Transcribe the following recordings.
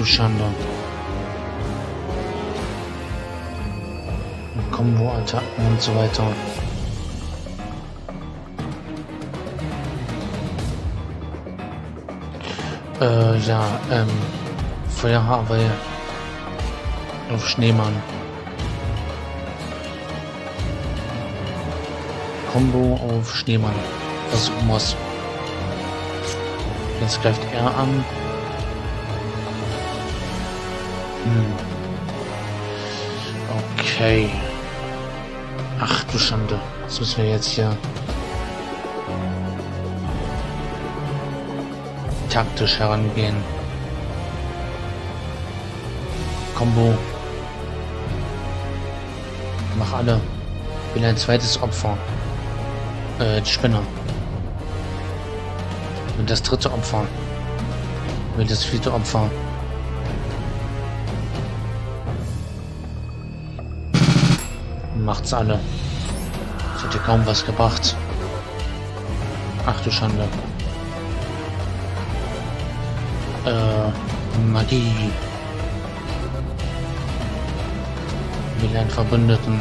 du Schande. Combo-Attacken und so weiter. Äh, ja, ähm, Feuerhaarweihe auf Schneemann. Combo auf Schneemann. Versuchen wir's. Jetzt greift er an. Okay. Ach du Schande. Das müssen wir jetzt hier taktisch herangehen. Combo. Mach alle. Will ein zweites Opfer. Äh, die Spinner. Und das dritte Opfer. Will das vierte Opfer. Macht's alle. Das hätte kaum was gebracht. Ach du Schande. Äh, Magie. Will einen Verbündeten.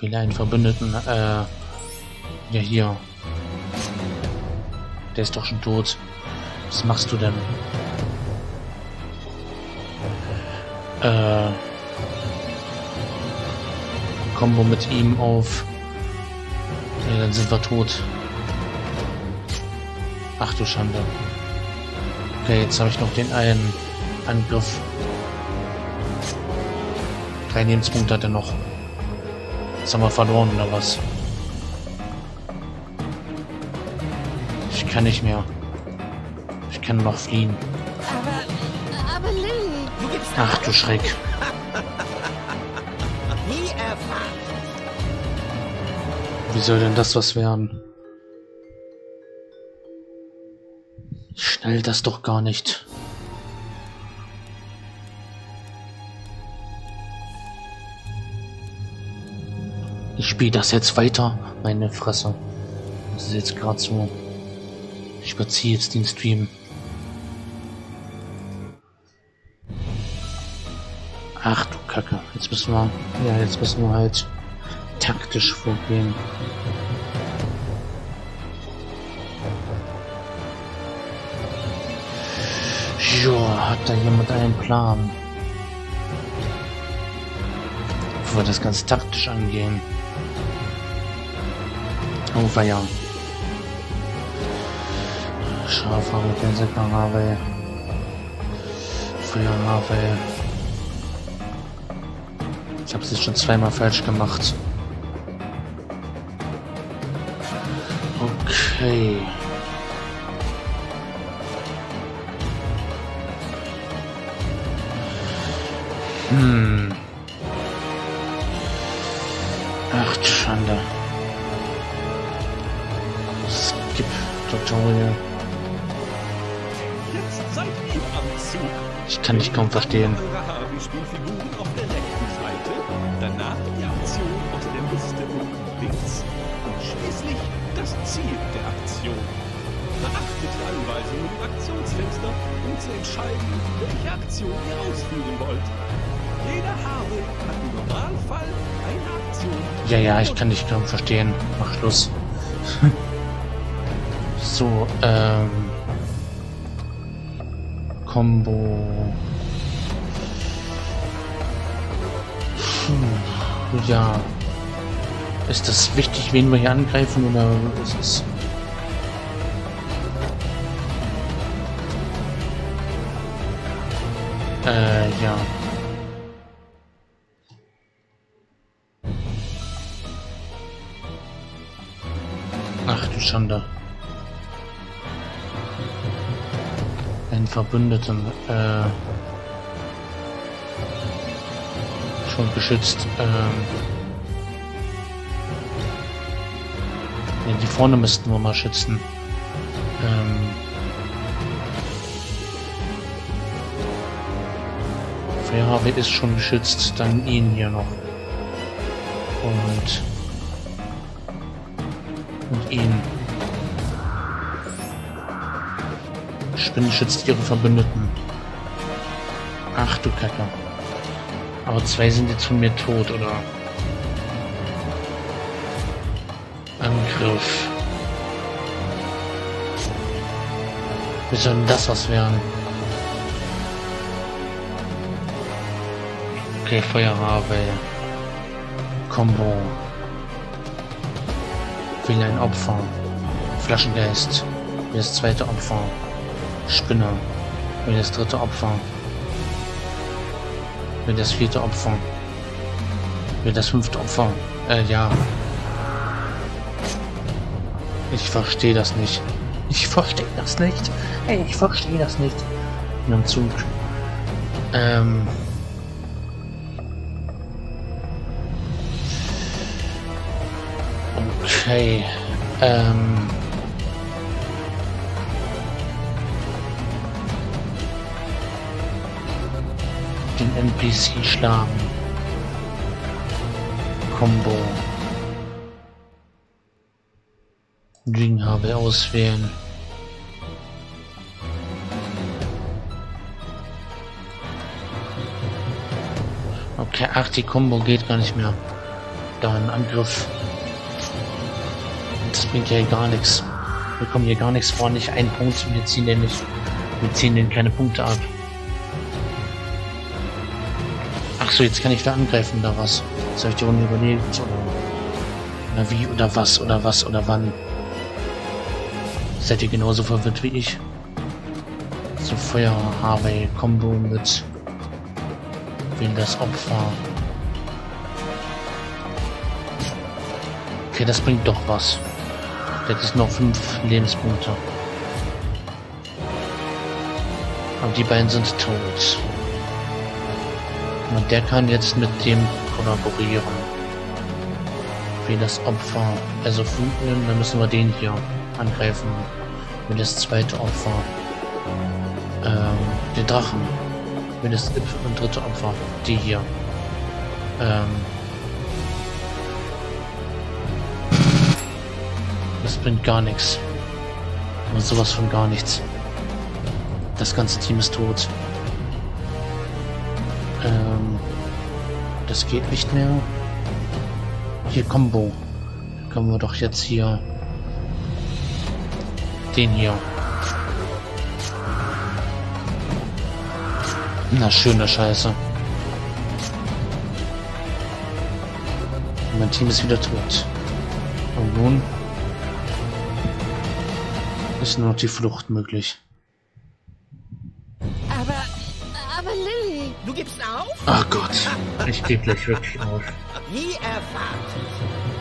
Will einen Verbündeten, äh, ja hier. Der ist doch schon tot. Was machst du denn? Äh, Combo mit ihm auf. Ja, dann sind wir tot. Ach du Schande. Okay, jetzt habe ich noch den einen Angriff. Drei Lebenspunkte hat er noch. Jetzt haben wir verloren, oder was? Ich kann nicht mehr. Ich kann noch fliehen. Ach du Schreck. Wie soll denn das was werden? Schnell das doch gar nicht. Ich spiele das jetzt weiter. Meine Fresse. Das ist jetzt gerade so. Ich überziehe jetzt den Stream. Müssen wir. Ja, jetzt müssen wir halt taktisch vorgehen. Ja, hat da jemand einen Plan? Wo wir das ganz taktisch angehen. Oh, ja. Schafhaare, Gänsekarhaare. Feuerhaare. Es jetzt schon zweimal falsch gemacht. Okay. Hm. Ach, Schande. Skip Tutorial. Ich kann dich kaum verstehen. Links und schließlich das Ziel der Aktion. Beachtet die Anweisungen im Aktionsfenster, um zu entscheiden, welche Aktion ihr ausführen wollt. Jeder Harvey hat im Normalfall eine Aktion. Ja, ja, ich kann dich kaum verstehen. Mach Schluss. so, ähm. Combo. Puh, ja. Ist das wichtig, wen wir hier angreifen oder ist es. Äh, ja. Ach du Schande. Ein Verbündeten, äh, schon geschützt, ähm, ja, die vorne müssten wir mal schützen. Ähm, Fairhavet ist schon geschützt, dann ihn hier noch. Und und ihn. Spinne schützt ihre Verbündeten. Ach du Kacke. Aber zwei sind jetzt von mir tot, oder? Angriff. Wie soll denn das was werden? Okay, Feuerrabe. Combo. Will ein Opfer. Flaschengeist. Will das zweite Opfer. Spinne. Will das dritte Opfer. Will das vierte Opfer. Will das fünfte Opfer. Äh, ja. Ich verstehe das nicht. Ich verstehe das nicht. Hey, ich verstehe das nicht. In einem Zug. Ähm. Okay. Ähm. Den NPC schlagen. Combo. Ding habe auswählen. Okay, ach, die Combo geht gar nicht mehr. Da ein Angriff. Das bringt ja gar nichts. Wir kommen hier gar nichts vor, nicht einen Punkt. Wir ziehen den nicht. Wir ziehen den keine Punkte ab. Ach so, jetzt kann ich da angreifen oder was? Habe ich die Runde überlegt oder, oder wie oder was oder was oder wann. Seid ihr genauso verwirrt wie ich? So Feuer Harvey Combo mit Wen das Opfer. Okay, das bringt doch was. Das ist noch fünf Lebenspunkte. Aber die beiden sind tot. Und der kann jetzt mit dem kollaborieren. Wie das Opfer. Also dann müssen wir den hier angreifen. Mit das zweite Opfer. Ähm, den Drachen. Mit das dritte Opfer. Die hier. Ähm, das bringt gar nichts. Und sowas von gar nichts. Das ganze Team ist tot. Ähm, das geht nicht mehr. Hier Combo. Können wir doch jetzt hier den hier. Na, schöne Scheiße. Mein Team ist wieder tot. Und nun ist nur noch die Flucht möglich. Aber, aber Lilly. Du gibst auf? Ach Gott, ich gebe gleich wirklich auf. Wie erwartet.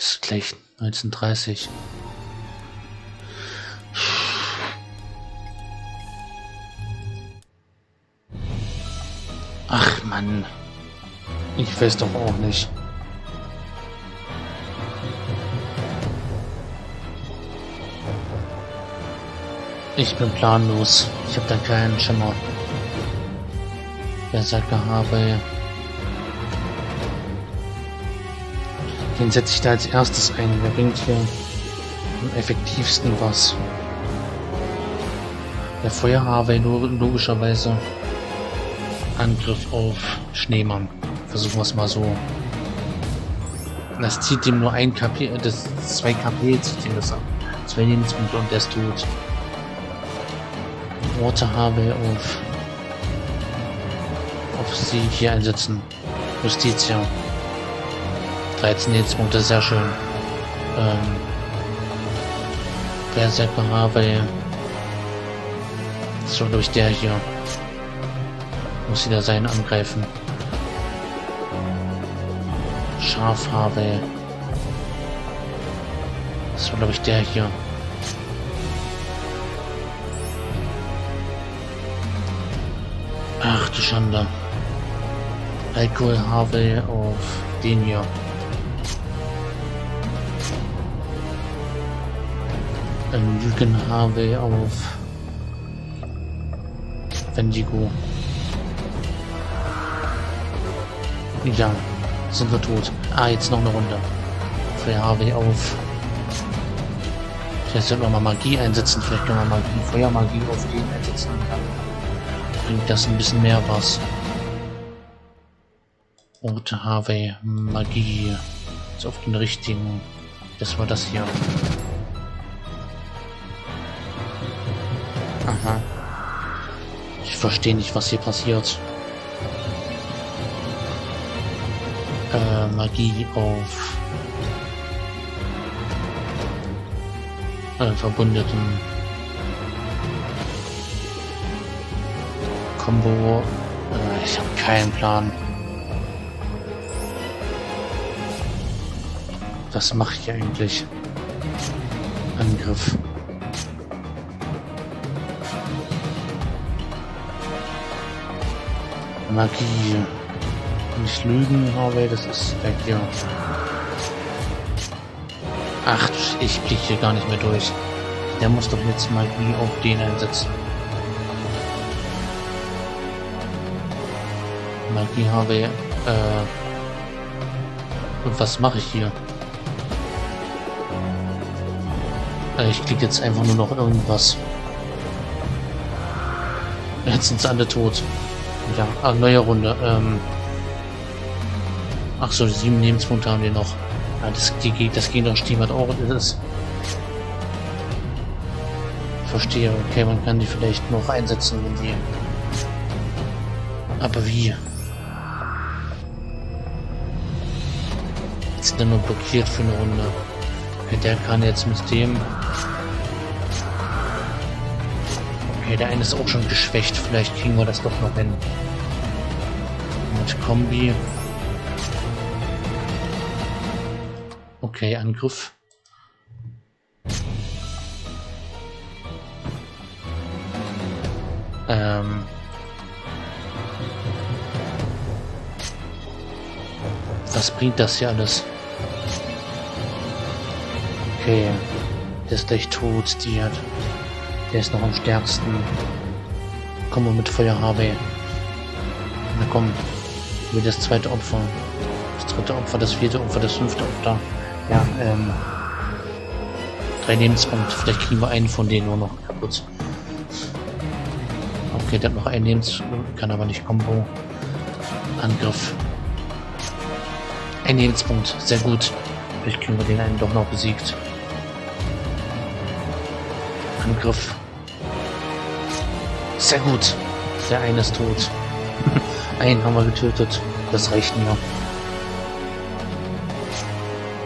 Ist gleich 1930. Ach Mann. Ich weiß doch auch nicht. Ich bin planlos. Ich habe da keinen Schimmer. Wer sagt habe. Den setze ich da als erstes ein. Wer bringt hier am effektivsten was? Der Feuerhaarway logischerweise Angriff auf Schneemann. Versuchen wir es mal so. Das zieht ihm nur ein KP, das 2 KP zieht ihm das ab. Zwei Lebenspunkte und der ist tot. Waterhaarway auf auf sie hier einsetzen. Justitia. 13 Lebenspunkte, sehr schön. Ähm, Berserker Harvey. So durch der hier. Muss wieder sein angreifen. Schafhabe. Das war glaube ich der hier. Ach du Schande. Alkoholhabe auf den hier. Ein Lügenhabe auf Wendigo. Ja, sind wir tot. Ah, jetzt noch eine Runde. für Harvey auf. Vielleicht sollten wir mal Magie einsetzen. Vielleicht können wir Magie, Feuermagie auf den einsetzen. Bringt das ein bisschen mehr was. Rote Harvey, Magie. Ist auf den richtigen. Das war das hier. Aha. Ich verstehe nicht, was hier passiert. Äh, Magie auf äh, Verbündeten. Combo. Äh, ich habe keinen Plan. Was mache ich eigentlich? Angriff. Magie. Nicht lügen, Harvey, das ist weg hier. Ach, ich blick hier gar nicht mehr durch. Der muss doch jetzt Magie auf den einsetzen. Magie Harvey, äh... Und was mache ich hier? Äh, ich klicke jetzt einfach nur noch irgendwas. Jetzt sind sie alle tot. Ja, ah, neue Runde. Ähm Ach so, sieben Lebenspunkte haben wir noch. Ja, das, die, das geht doch stiefert auch. Das Verstehe. Okay, man kann die vielleicht noch einsetzen, wenn die... Aber wie? Jetzt sind er nur blockiert für eine Runde. Okay, der kann jetzt mit dem... Okay, der eine ist auch schon geschwächt. Vielleicht kriegen wir das doch noch hin. Mit Kombi. Okay, Angriff. Ähm. Was bringt das hier alles? Okay. Der ist gleich tot, die hat. Der ist noch am stärksten. Kommen wir mit Feuer Harvey. Na komm. Wie das zweite Opfer. Das dritte Opfer, das vierte Opfer, das fünfte Opfer. Ja, ähm. Drei Lebenspunkte. Vielleicht kriegen wir einen von denen nur noch kaputt. Okay, der hat noch einen Lebenspunkt, kann aber nicht Combo. Angriff. Ein Lebenspunkt, sehr gut. Vielleicht kriegen wir den einen doch noch besiegt. Angriff. Sehr gut. Der eine ist tot. einen haben wir getötet. Das reicht mir.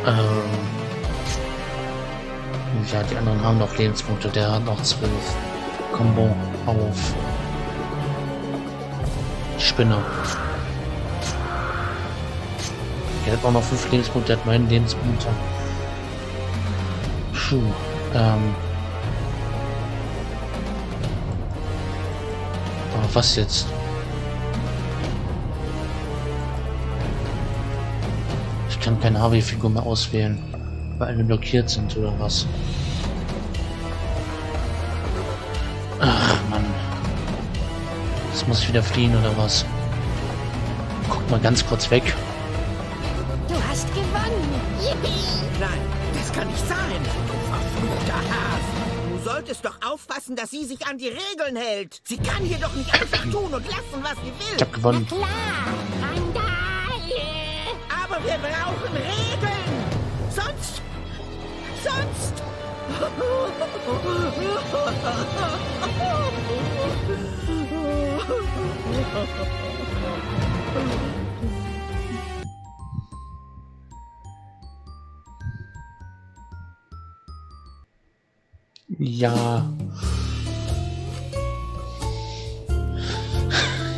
Ähm ja, die anderen haben noch Lebenspunkte. Der hat noch zwölf. Combo auf Spinner. Der hat auch noch fünf Lebenspunkte. Der hat meinen Lebenspunkte. Puh. Ähm. Aber was jetzt? kann keine Harvey-Figur mehr auswählen, weil alle blockiert sind oder was. Ach Mann. Jetzt muss ich wieder fliehen oder was? Guck mal ganz kurz weg. Du hast gewonnen. Yippie. Nein, das kann nicht sein. Du verfluchter Hase. Solltest doch aufpassen, dass sie sich an die Regeln hält. Sie kann hier doch nicht einfach tun und lassen, was sie will. Ich hab gewonnen. Klar. Randale. Aber wir brauchen Regeln. Sonst... Sonst... Ja.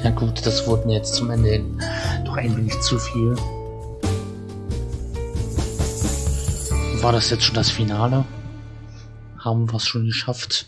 Ja gut, das wurde mir jetzt zum Ende hin doch ein wenig zu viel. War das jetzt schon das Finale? Haben wir es schon geschafft?